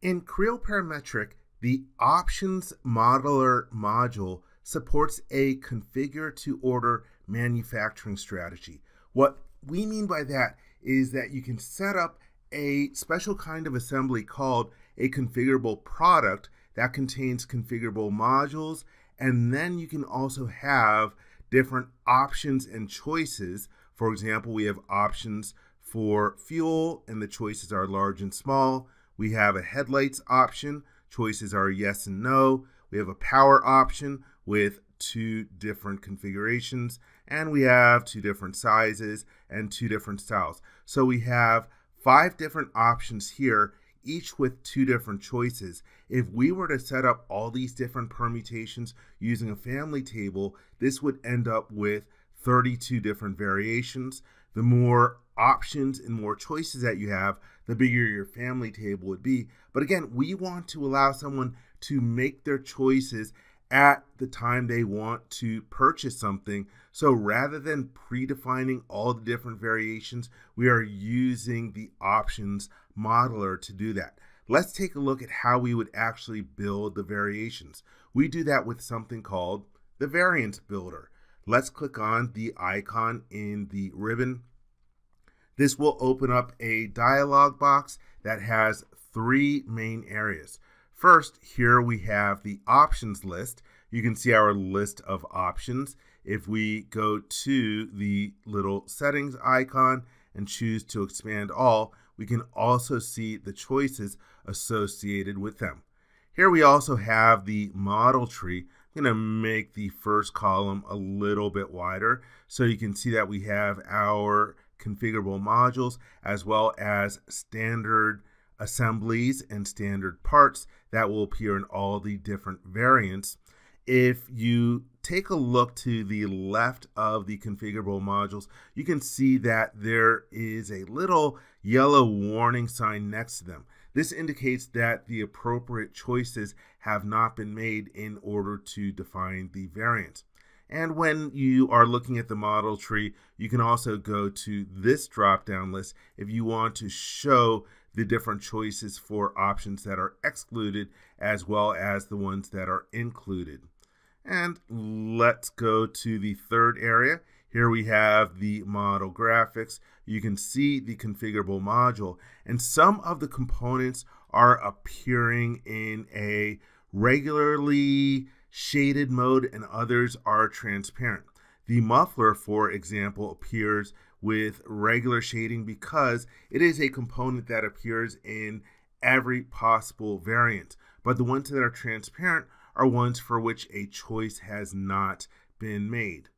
In Creo Parametric, the Options Modeler module supports a configure to order manufacturing strategy. What we mean by that is that you can set up a special kind of assembly called a configurable product that contains configurable modules, and then you can also have different options and choices. For example, we have options for fuel, and the choices are large and small. We have a headlights option, choices are yes and no. We have a power option with two different configurations, and we have two different sizes and two different styles. So we have five different options here, each with two different choices. If we were to set up all these different permutations using a family table, this would end up with 32 different variations. The more options and more choices that you have, the bigger your family table would be. But again, we want to allow someone to make their choices at the time they want to purchase something. So rather than predefining all the different variations, we are using the options modeler to do that. Let's take a look at how we would actually build the variations. We do that with something called the variant builder. Let's click on the icon in the ribbon. This will open up a dialog box that has three main areas. First, here we have the options list. You can see our list of options. If we go to the little settings icon and choose to expand all, we can also see the choices associated with them. Here we also have the model tree. I'm going to make the first column a little bit wider so you can see that we have our configurable modules as well as standard assemblies and standard parts that will appear in all the different variants. If you take a look to the left of the configurable modules, you can see that there is a little yellow warning sign next to them. This indicates that the appropriate choices have not been made in order to define the variant. And when you are looking at the model tree, you can also go to this drop down list if you want to show the different choices for options that are excluded as well as the ones that are included. And let's go to the third area. Here we have the model graphics. You can see the configurable module and some of the components are appearing in a regularly shaded mode and others are transparent. The muffler, for example, appears with regular shading because it is a component that appears in every possible variant. But the ones that are transparent are ones for which a choice has not been made.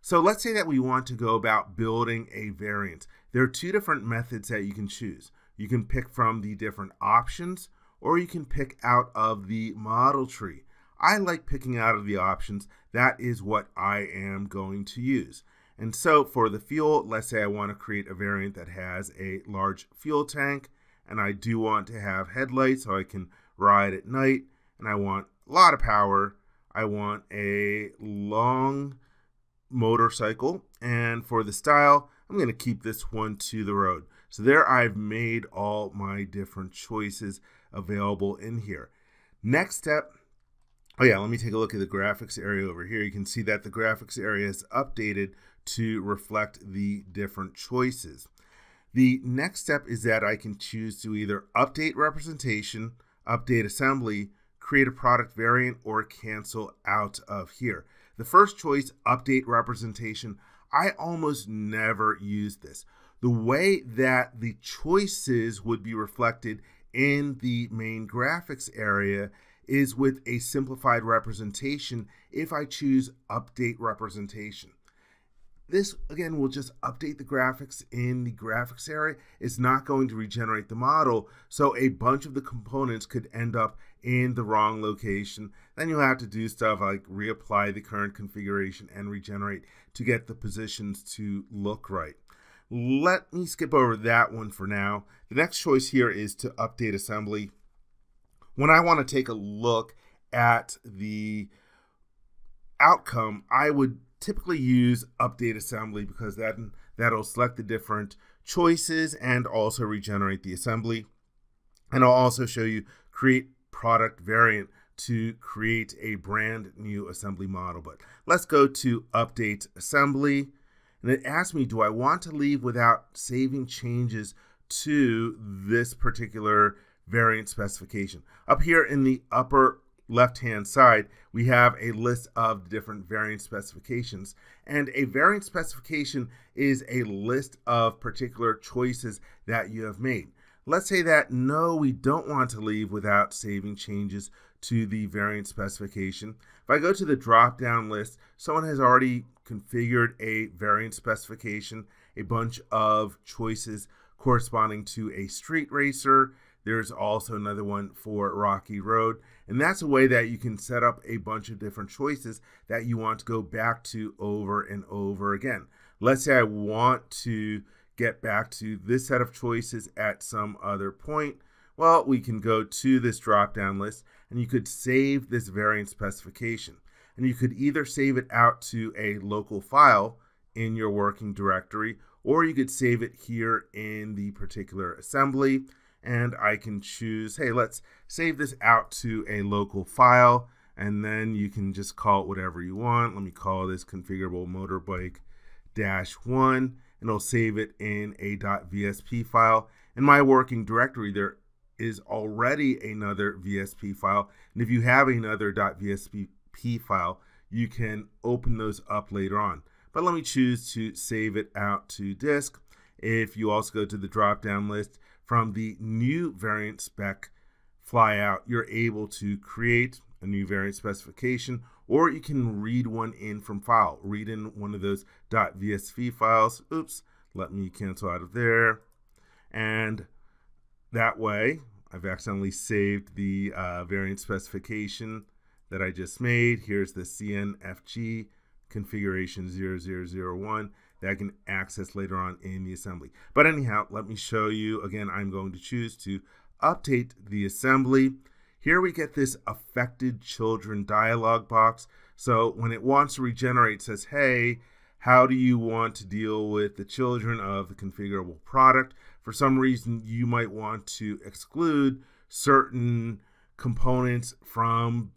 So let's say that we want to go about building a variant. There are two different methods that you can choose. You can pick from the different options or you can pick out of the model tree. I like picking out of the options. That is what I am going to use. And so for the fuel, let's say I want to create a variant that has a large fuel tank and I do want to have headlights so I can ride at night and I want a lot of power. I want a long motorcycle and for the style, I'm going to keep this one to the road. So there I've made all my different choices available in here. Next step, oh yeah, let me take a look at the graphics area over here. You can see that the graphics area is updated to reflect the different choices. The next step is that I can choose to either update representation, update assembly, create a product variant, or cancel out of here. The first choice, update representation, I almost never use this. The way that the choices would be reflected in the main graphics area is with a simplified representation if I choose update representation. This again will just update the graphics in the graphics area. It's not going to regenerate the model, so a bunch of the components could end up in the wrong location. Then you'll have to do stuff like reapply the current configuration and regenerate to get the positions to look right. Let me skip over that one for now. The next choice here is to update assembly. When I want to take a look at the outcome, I would typically use update assembly because that that'll select the different choices and also regenerate the assembly. And I'll also show you create product variant to create a brand new assembly model. But let's go to update assembly. And it asks me, do I want to leave without saving changes to this particular variant specification? Up here in the upper left hand side, we have a list of different variant specifications. And a variant specification is a list of particular choices that you have made. Let's say that no, we don't want to leave without saving changes to the variant specification. If I go to the drop down list, someone has already configured a variant specification, a bunch of choices corresponding to a street racer. There's also another one for Rocky Road. And that's a way that you can set up a bunch of different choices that you want to go back to over and over again. Let's say I want to get back to this set of choices at some other point. Well, we can go to this drop down list and you could save this variant specification. And you could either save it out to a local file in your working directory, or you could save it here in the particular assembly and I can choose, hey, let's save this out to a local file, and then you can just call it whatever you want. Let me call this configurable motorbike dash one, and it'll save it in a .vsp file. In my working directory, there is already another VSP file, and if you have another .vsp file, you can open those up later on. But let me choose to save it out to disk. If you also go to the drop down list, from the new variant spec flyout, you're able to create a new variant specification, or you can read one in from file. Read in one of those .vsp files. Oops, let me cancel out of there. And that way, I've accidentally saved the uh, variant specification that I just made. Here's the CNFG configuration 0001 that I can access later on in the assembly. But anyhow, let me show you. Again, I'm going to choose to update the assembly. Here we get this affected children dialog box. So when it wants to regenerate, says, hey, how do you want to deal with the children of the configurable product? For some reason, you might want to exclude certain components from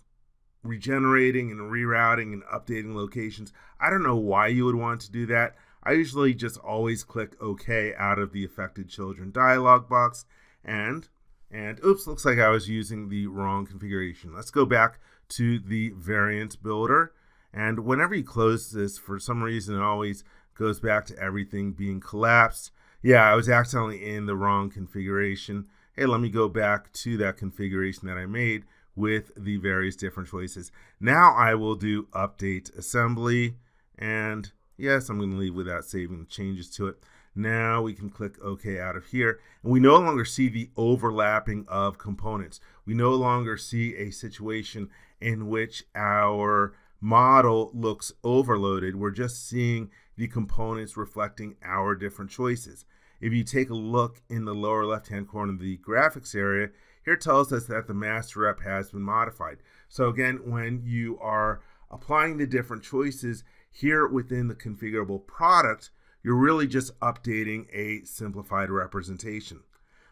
regenerating and rerouting and updating locations. I don't know why you would want to do that. I usually just always click OK out of the affected children dialog box and and oops, looks like I was using the wrong configuration. Let's go back to the variant builder. And whenever you close this, for some reason, it always goes back to everything being collapsed. Yeah, I was accidentally in the wrong configuration. Hey, let me go back to that configuration that I made with the various different choices. Now I will do update assembly and Yes, I'm going to leave without saving the changes to it. Now we can click OK out of here. And we no longer see the overlapping of components. We no longer see a situation in which our model looks overloaded. We're just seeing the components reflecting our different choices. If you take a look in the lower left-hand corner of the graphics area, here tells us that the master rep has been modified. So again, when you are applying the different choices, here within the configurable product, you're really just updating a simplified representation.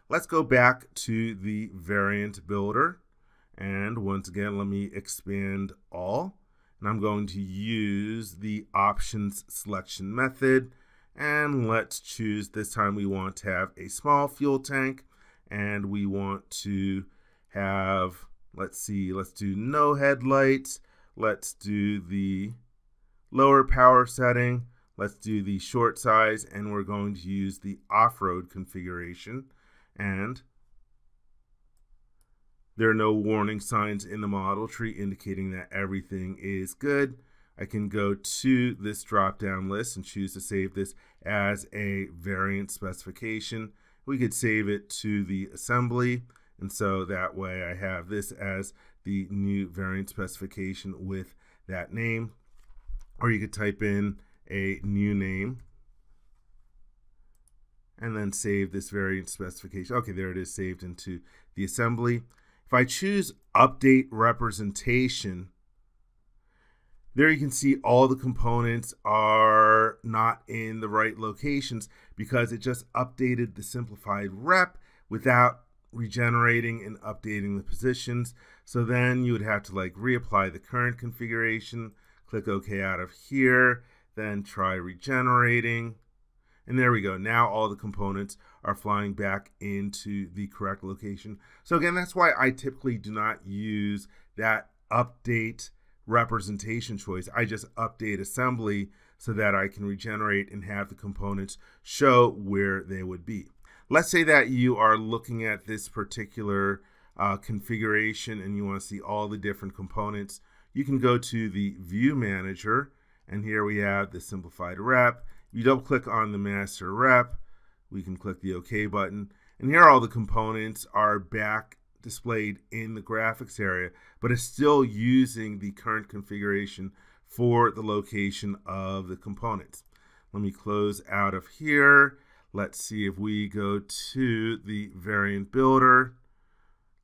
Let's go back to the variant builder. And once again, let me expand all. And I'm going to use the options selection method. And let's choose this time we want to have a small fuel tank. And we want to have, let's see, let's do no headlights. Let's do the lower power setting. Let's do the short size and we're going to use the off-road configuration and there are no warning signs in the model tree indicating that everything is good. I can go to this drop down list and choose to save this as a variant specification. We could save it to the assembly and so that way I have this as the new variant specification with that name or you could type in a new name and then save this variant specification. Okay, there it is saved into the assembly. If I choose update representation, there you can see all the components are not in the right locations because it just updated the simplified rep without regenerating and updating the positions. So then you would have to like reapply the current configuration, click OK out of here, then try regenerating. And there we go. Now all the components are flying back into the correct location. So again, that's why I typically do not use that update representation choice. I just update assembly so that I can regenerate and have the components show where they would be. Let's say that you are looking at this particular uh, configuration and you want to see all the different components. You can go to the View Manager, and here we have the simplified rep. You double click on the master rep, we can click the OK button, and here all the components are back displayed in the graphics area, but it's still using the current configuration for the location of the components. Let me close out of here Let's see if we go to the variant builder.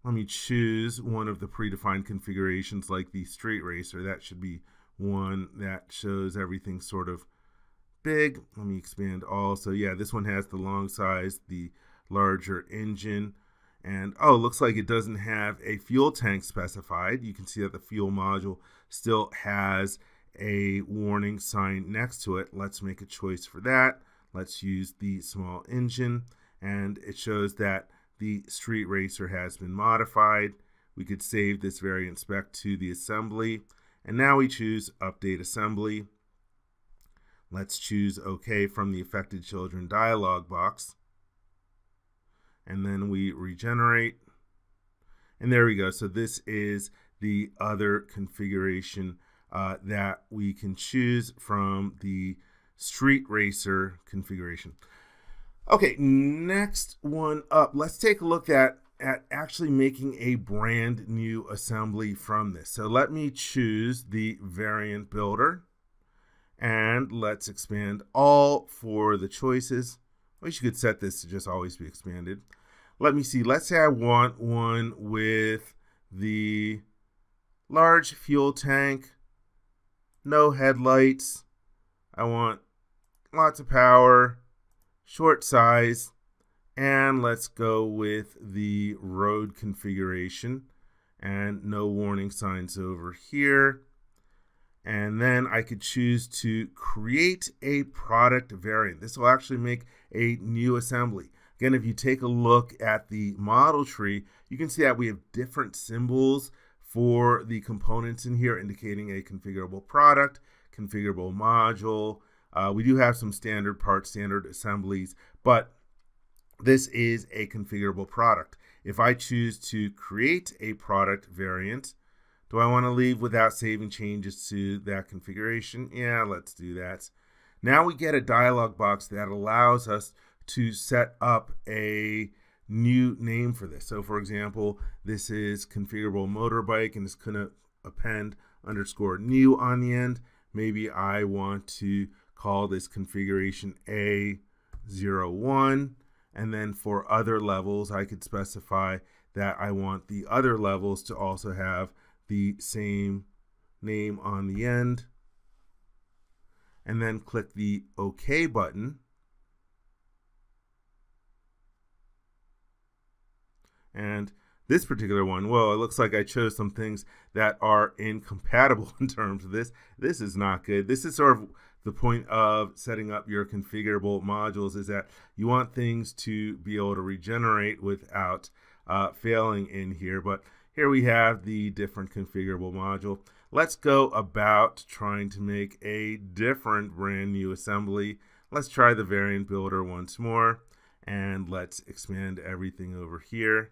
Let me choose one of the predefined configurations like the street racer. That should be one that shows everything sort of big. Let me expand all. So yeah, this one has the long size, the larger engine. And oh, looks like it doesn't have a fuel tank specified. You can see that the fuel module still has a warning sign next to it. Let's make a choice for that. Let's use the small engine and it shows that the street racer has been modified. We could save this variant spec to the assembly and now we choose update assembly. Let's choose OK from the affected children dialog box. And then we regenerate. And there we go. So this is the other configuration uh, that we can choose from the street racer configuration. Okay, next one up. Let's take a look at at actually making a brand new assembly from this. So let me choose the variant builder and let's expand all for the choices. I wish you could set this to just always be expanded. Let me see. Let's say I want one with the large fuel tank, no headlights. I want lots of power, short size, and let's go with the road configuration and no warning signs over here. And then I could choose to create a product variant. This will actually make a new assembly. Again, if you take a look at the model tree, you can see that we have different symbols for the components in here indicating a configurable product, configurable module, uh, we do have some standard parts, standard assemblies, but this is a configurable product. If I choose to create a product variant, do I want to leave without saving changes to that configuration? Yeah, let's do that. Now we get a dialog box that allows us to set up a new name for this. So for example, this is configurable motorbike and it's going to append underscore new on the end. Maybe I want to call this configuration A01 and then for other levels I could specify that I want the other levels to also have the same name on the end and then click the OK button and this particular one, well, it looks like I chose some things that are incompatible in terms of this. This is not good. This is sort of the point of setting up your configurable modules is that you want things to be able to regenerate without uh, failing in here. But here we have the different configurable module. Let's go about trying to make a different brand new assembly. Let's try the variant builder once more and let's expand everything over here.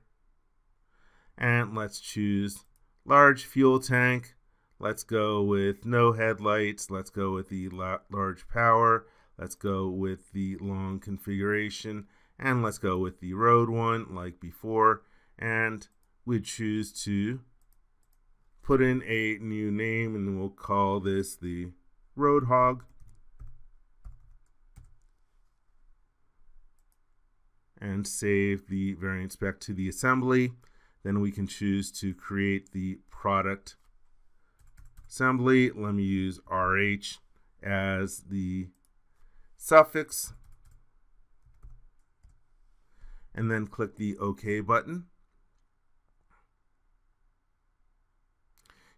And let's choose large fuel tank Let's go with no headlights. Let's go with the large power. Let's go with the long configuration. And let's go with the road one like before. And we choose to put in a new name and we'll call this the Roadhog. And save the variant spec to the assembly. Then we can choose to create the product assembly. Let me use RH as the suffix. and then click the OK button.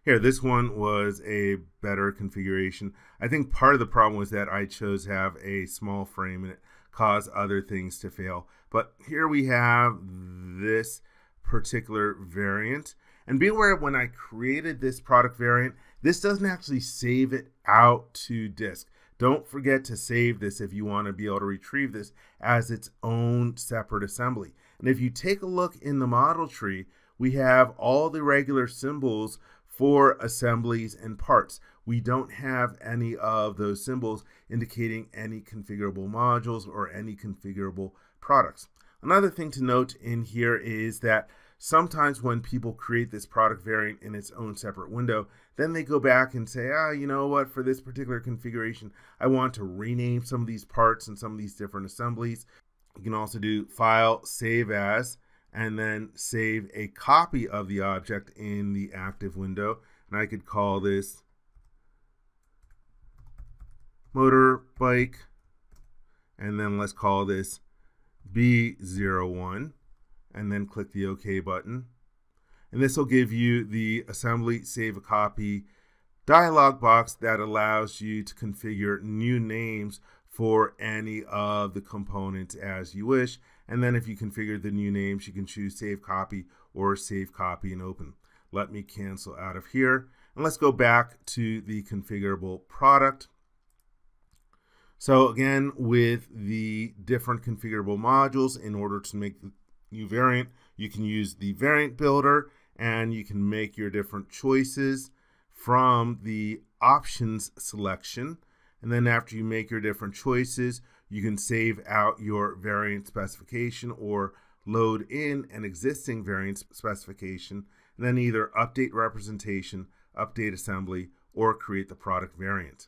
Here, this one was a better configuration. I think part of the problem was that I chose to have a small frame and it caused other things to fail. But here we have this particular variant. And be aware when I created this product variant, this doesn't actually save it out to disk. Don't forget to save this if you want to be able to retrieve this as its own separate assembly. And if you take a look in the model tree, we have all the regular symbols for assemblies and parts. We don't have any of those symbols indicating any configurable modules or any configurable products. Another thing to note in here is that sometimes when people create this product variant in its own separate window, then they go back and say, ah, you know what, for this particular configuration, I want to rename some of these parts and some of these different assemblies. You can also do File, Save As, and then save a copy of the object in the active window. And I could call this motorbike, and then let's call this B01, and then click the OK button. And this will give you the assembly save a copy dialog box that allows you to configure new names for any of the components as you wish. And then if you configure the new names, you can choose save copy or save copy and open. Let me cancel out of here. And let's go back to the configurable product. So again, with the different configurable modules, in order to make the new variant, you can use the variant builder and you can make your different choices from the options selection. And then after you make your different choices, you can save out your variant specification or load in an existing variant specification, and then either update representation, update assembly, or create the product variant.